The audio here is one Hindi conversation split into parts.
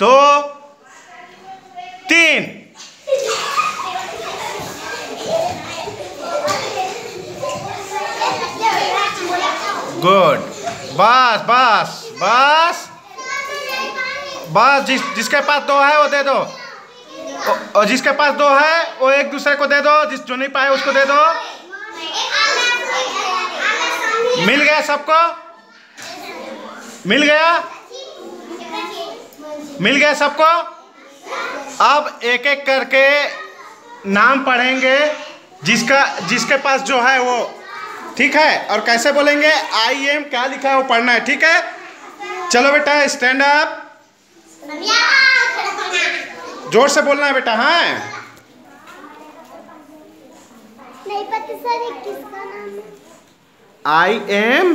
दो, तीन। गुड बस बस बस। बस, जिस, जिसके पास दो है, वो दे दो। और जिसके पास दो है, वो एक दूसरे को दे दो। जिस, जो नहीं पाए, उसको दे दो। मिल गया सबको? मिल गया? मिल गया सबको? अब एक एक करके नाम पढ़ेंगे जिसका जिसके पास जो है वो ठीक है? और कैसे बोलेंगे? आई एम क्या लिखा है वो पढ़ना है ठीक है? चलो बेटा स्टैंड अप ज़ोर से बोलना है बेटा हाँ? नहीं पता सर किसका नाम है? I am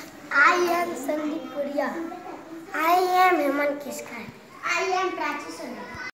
I am Sandeep Puria I am Hemant Kiskar I am Prachi Soni